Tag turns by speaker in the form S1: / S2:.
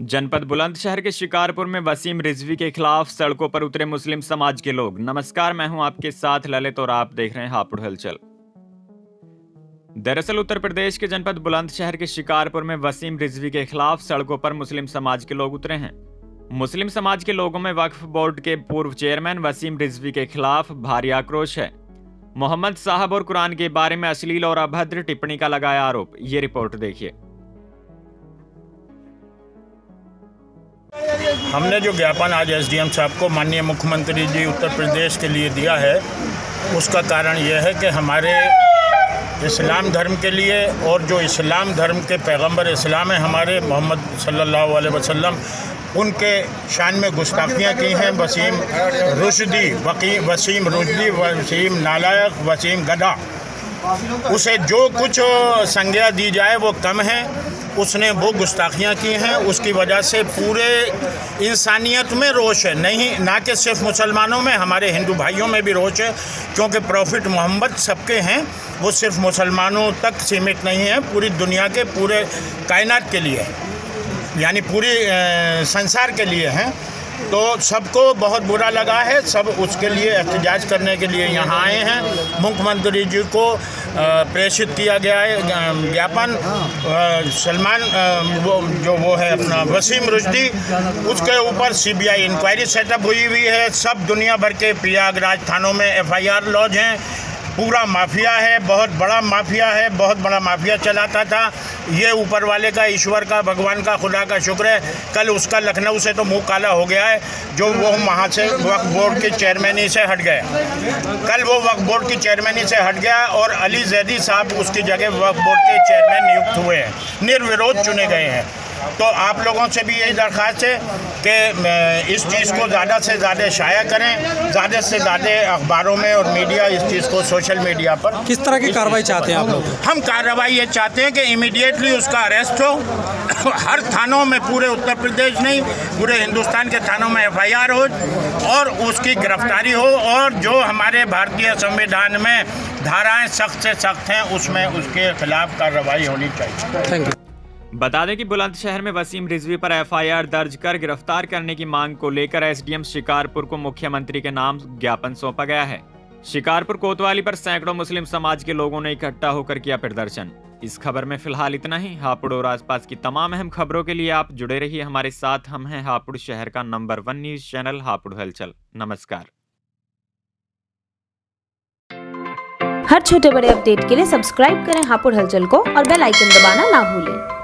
S1: जनपद बुलंदशहर के शिकारपुर में वसीम रिजवी के खिलाफ सड़कों पर उतरे मुस्लिम समाज के लोग। नमस्कार, मैं हूँ आपके साथ ललित और आप देख रहे हैं हापुड़ हलचल। दरअसल उत्तर प्रदेश के जनपद बुलंदशहर के शिकारपुर में वसीम रिजवी के खिलाफ सड़कों पर मुस्लिम समाज के लोग उतरे हैं। मुस्लिम समाज के लोगों में वक्फ बोर्ड के पूर्व चेयरमैन वसीम रिजवी के खिलाफ भारी आक्रोश है। मोहम्मद साहब और कुरान के बारे में अश्लील और अभद्र टिप्पणी का लगाया आरोप। ये रिपोर्ट देखिए।
S2: हमने जो ज्ञापन आज एसडीएम साहब को माननीय मुख्यमंत्री जी उत्तर प्रदेश के लिए दिया है, उसका कारण यह है कि हमारे इस्लाम धर्म के लिए और जो इस्लाम धर्म के पैगंबर इस्लाम है, हमारे मोहम्मद सल्लल्लाहु अलैहि वसल्लम, उनके शान में गुस्ताखियाँ की हैं। वसीम रुशदी, वकी, वसीम रुशदी, वसीम नालायक, वसीम गधा उसे जो कुछ संज्ञा दी जाए वो कम है। उसने वो गुस्ताखियाँ की हैं, उसकी वजह से पूरे इंसानियत में रोष है। नहीं, ना कि सिर्फ़ मुसलमानों में, हमारे हिंदू भाइयों में भी रोष है, क्योंकि प्रॉफिट मोहम्मद सबके हैं, वो सिर्फ़ मुसलमानों तक सीमित नहीं है, पूरी दुनिया के पूरे कायनात के लिए, यानी पूरी संसार के लिए हैं। तो सबको बहुत बुरा लगा है, सब उसके लिए एहतजाज करने के लिए यहाँ आए हैं। मुख्यमंत्री जी को प्रेषित किया गया है ज्ञापन। सलमान वो, जो वो है अपना वसीम रुश्दी, उसके ऊपर सीबीआई इंक्वायरी सेटअप हुई हुई है। सब दुनिया भर के प्रयागराज थानों में एफआईआर लॉज हैं। पूरा माफिया है, बहुत बड़ा माफिया है, बहुत बड़ा माफिया चलाता था। ये ऊपर वाले का, ईश्वर का, भगवान का, खुदा का शुक्र है। कल उसका लखनऊ से तो मुँह काला हो गया है। जो वो वहाँ से वक्फ बोर्ड की चेयरमैनी से हट गए। कल वो वक्फ बोर्ड की चेयरमैनी से हट गया और अली जैदी साहब उसकी जगह वक्फ बोर्ड के चेयरमैन नियुक्त हुए हैं। निर्विरोध चुने गए हैं। तो आप लोगों से भी यही दरख्वास्त है कि इस चीज़ को ज़्यादा से ज़्यादा शाया करें ज़्यादा से ज़्यादा अखबारों में और मीडिया इस चीज़ को सोशल मीडिया पर
S3: किस तरह की कार्रवाई चाहते हैं आप लोग?
S2: हम कार्रवाई ये चाहते हैं कि इमीडिएटली उसका अरेस्ट हो। हर थानों में पूरे उत्तर प्रदेश नहीं पूरे हिंदुस्तान के थानों में एफआईआर हो और उसकी गिरफ्तारी हो और जो हमारे भारतीय संविधान में धाराएँ सख्त से सख्त हैं उसमें उसके खिलाफ कार्रवाई होनी चाहिए।
S3: थैंक यू
S1: बता दें कि बुलंदशहर में वसीम रिजवी पर एफआईआर दर्ज कर गिरफ़्तार करने की मांग को लेकर एसडीएम शिकारपुर को मुख्यमंत्री के नाम ज्ञापन सौंपा गया है। शिकारपुर कोतवाली पर सैकड़ों मुस्लिम समाज के लोगों ने इकट्ठा होकर किया प्रदर्शन। इस खबर में फ़िलहाल इतना ही। हापुड़ और आसपास की तमाम अहम खबरों के लिए आप जुड़े रहिए हमारे साथ। हम हैं हापुड़ शहर का number one news channel, Hapur Halchal. नमस्कार।
S4: हर छोटे बड़े अपडेट के लिए सब्सक्राइब करें हापुड़ हलचल को और बेल आइकन दबाना ना भूलें।